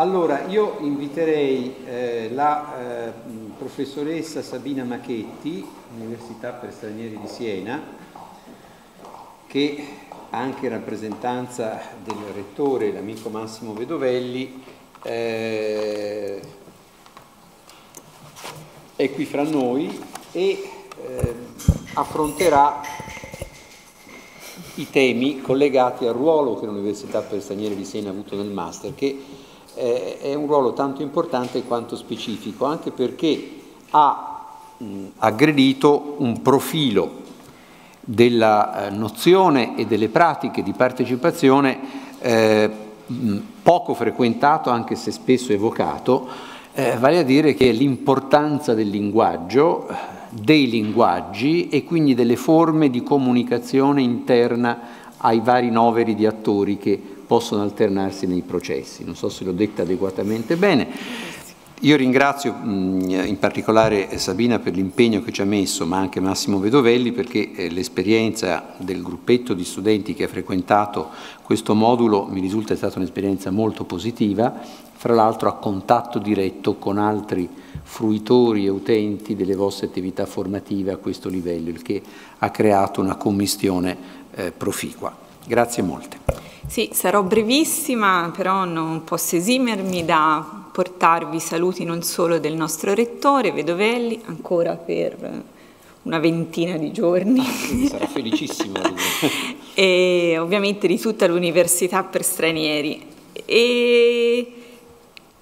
Allora, io inviterei eh, la eh, professoressa Sabina Machetti, Università per Stranieri di Siena, che anche in rappresentanza del rettore, l'amico Massimo Vedovelli, eh, è qui fra noi e eh, affronterà i temi collegati al ruolo che l'Università per Stranieri di Siena ha avuto nel master, che eh, è un ruolo tanto importante quanto specifico, anche perché ha mh, aggredito un profilo della eh, nozione e delle pratiche di partecipazione eh, poco frequentato, anche se spesso evocato, eh, vale a dire che l'importanza del linguaggio, dei linguaggi e quindi delle forme di comunicazione interna ai vari noveri di attori che possono alternarsi nei processi. Non so se l'ho detta adeguatamente bene. Io ringrazio in particolare Sabina per l'impegno che ci ha messo, ma anche Massimo Vedovelli perché eh, l'esperienza del gruppetto di studenti che ha frequentato questo modulo mi risulta è stata un'esperienza molto positiva, fra l'altro a contatto diretto con altri fruitori e utenti delle vostre attività formative a questo livello, il che ha creato una commistione eh, proficua. Grazie molte. Sì, sarò brevissima, però non posso esimermi da portarvi saluti non solo del nostro rettore Vedovelli, ancora per una ventina di giorni. Ah, sarà felicissima. e ovviamente di tutta l'Università per stranieri. E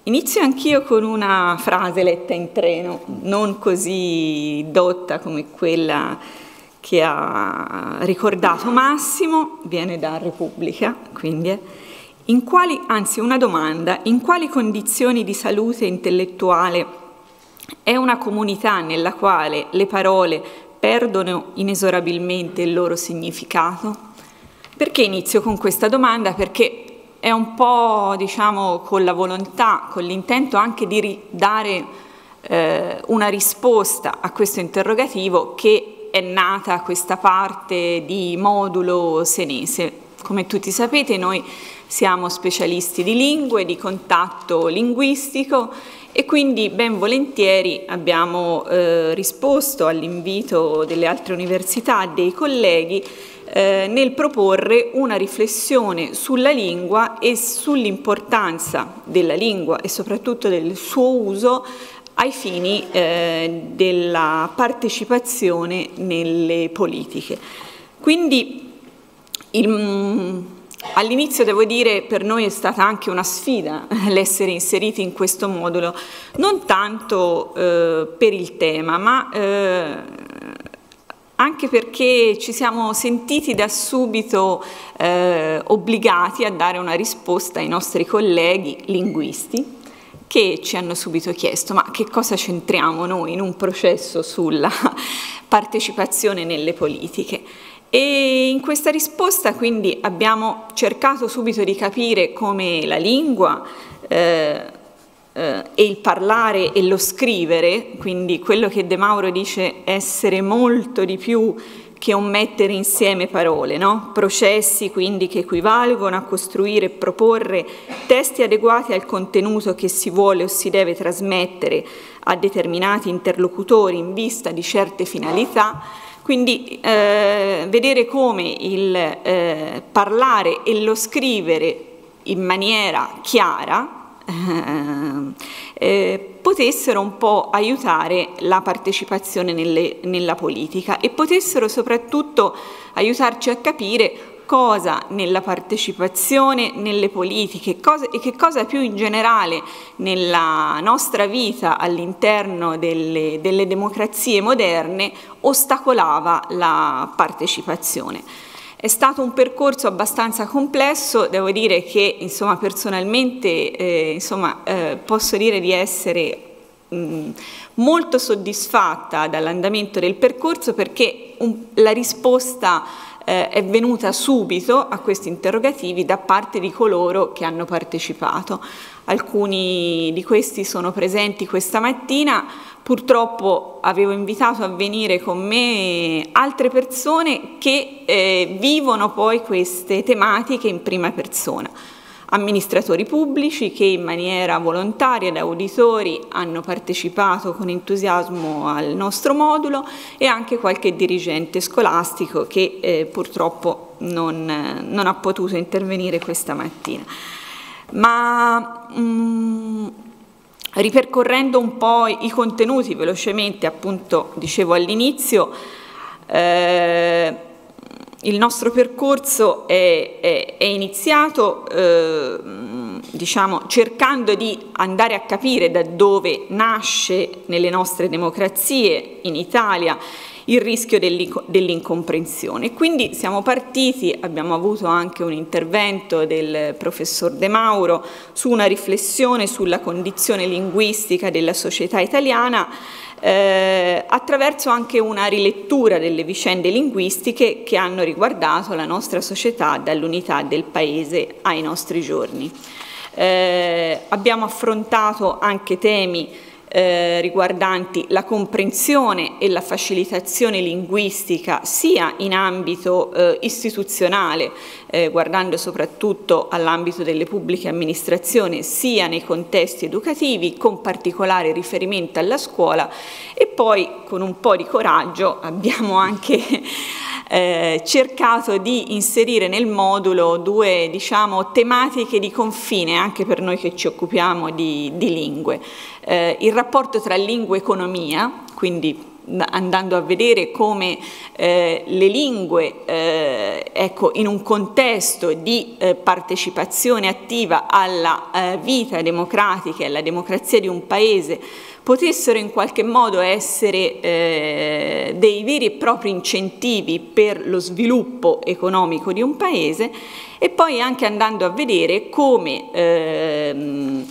inizio anch'io con una frase letta in treno, non così dotta come quella che ha ricordato Massimo, viene da Repubblica, quindi in quali, anzi una domanda, in quali condizioni di salute intellettuale è una comunità nella quale le parole perdono inesorabilmente il loro significato? Perché inizio con questa domanda? Perché è un po', diciamo, con la volontà, con l'intento anche di dare eh, una risposta a questo interrogativo che è nata questa parte di modulo senese. Come tutti sapete noi siamo specialisti di lingue, di contatto linguistico e quindi ben volentieri abbiamo eh, risposto all'invito delle altre università, dei colleghi, eh, nel proporre una riflessione sulla lingua e sull'importanza della lingua e soprattutto del suo uso ai fini eh, della partecipazione nelle politiche. Quindi il, All'inizio devo dire per noi è stata anche una sfida l'essere inseriti in questo modulo, non tanto eh, per il tema, ma eh, anche perché ci siamo sentiti da subito eh, obbligati a dare una risposta ai nostri colleghi linguisti che ci hanno subito chiesto ma che cosa c'entriamo noi in un processo sulla partecipazione nelle politiche. E in questa risposta quindi abbiamo cercato subito di capire come la lingua eh, eh, e il parlare e lo scrivere, quindi quello che De Mauro dice essere molto di più che un mettere insieme parole, no? processi quindi che equivalgono a costruire e proporre testi adeguati al contenuto che si vuole o si deve trasmettere a determinati interlocutori in vista di certe finalità quindi eh, vedere come il eh, parlare e lo scrivere in maniera chiara eh, potessero un po' aiutare la partecipazione nelle, nella politica e potessero soprattutto aiutarci a capire cosa nella partecipazione nelle politiche cosa, e che cosa più in generale nella nostra vita all'interno delle, delle democrazie moderne ostacolava la partecipazione. È stato un percorso abbastanza complesso, devo dire che insomma, personalmente eh, insomma, eh, posso dire di essere mh, molto soddisfatta dall'andamento del percorso perché un, la risposta eh, è venuta subito a questi interrogativi da parte di coloro che hanno partecipato. Alcuni di questi sono presenti questa mattina, purtroppo avevo invitato a venire con me altre persone che eh, vivono poi queste tematiche in prima persona. Amministratori pubblici che in maniera volontaria da auditori hanno partecipato con entusiasmo al nostro modulo e anche qualche dirigente scolastico che eh, purtroppo non, non, ha potuto intervenire questa mattina. Ma mh, mm, ripercorrendo un po' i contenuti velocemente, appunto dicevo all'inizio, eh, il nostro percorso è, è, è iniziato eh, diciamo, cercando di andare a capire da dove nasce nelle nostre democrazie in Italia il rischio dell'incomprensione. Quindi siamo partiti, abbiamo avuto anche un intervento del professor De Mauro su una riflessione sulla condizione linguistica della società italiana eh, attraverso anche una rilettura delle vicende linguistiche che hanno riguardato la nostra società dall'unità del Paese ai nostri giorni. Eh, abbiamo affrontato anche temi eh, riguardanti la comprensione e la facilitazione linguistica sia in ambito eh, istituzionale, eh, guardando soprattutto all'ambito delle pubbliche amministrazioni, sia nei contesti educativi, con particolare riferimento alla scuola e poi con un po' di coraggio abbiamo anche eh, cercato di inserire nel modulo due diciamo, tematiche di confine anche per noi che ci occupiamo di, di lingue. Eh, il rapporto tra lingua e economia, quindi andando a vedere come eh, le lingue eh, ecco, in un contesto di eh, partecipazione attiva alla eh, vita democratica e alla democrazia di un paese potessero in qualche modo essere eh, dei veri e propri incentivi per lo sviluppo economico di un paese e poi anche andando a vedere come ehm,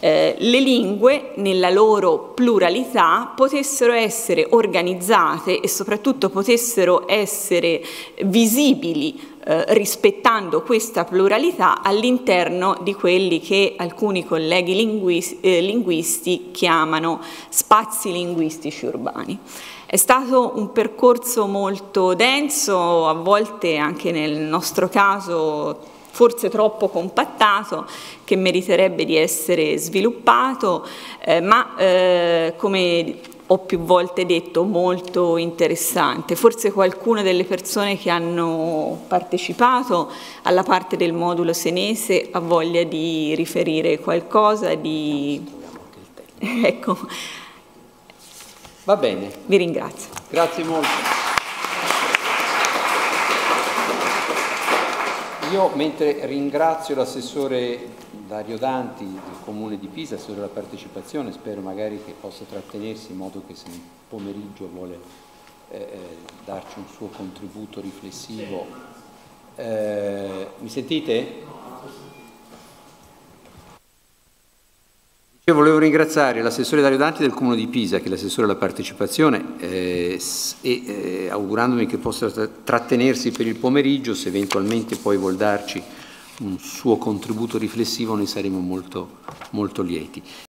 eh, le lingue nella loro pluralità potessero essere organizzate e soprattutto potessero essere visibili eh, rispettando questa pluralità all'interno di quelli che alcuni colleghi linguisti, eh, linguisti chiamano spazi linguistici urbani. È stato un percorso molto denso, a volte anche nel nostro caso forse troppo compattato, che meriterebbe di essere sviluppato, eh, ma eh, come ho più volte detto molto interessante. Forse qualcuna delle persone che hanno partecipato alla parte del modulo senese ha voglia di riferire qualcosa, di... ecco. Va bene. Vi ringrazio. Grazie molto. Io mentre ringrazio l'assessore Dario Danti del Comune di Pisa, della partecipazione, spero magari che possa trattenersi in modo che se nel pomeriggio vuole eh, eh, darci un suo contributo riflessivo. Eh, mi sentite? Io volevo ringraziare l'assessore Dario Danti del Comune di Pisa, che è l'assessore alla partecipazione, eh, e eh, augurandomi che possa trattenersi per il pomeriggio, se eventualmente poi vuol darci un suo contributo riflessivo, ne saremo molto, molto lieti.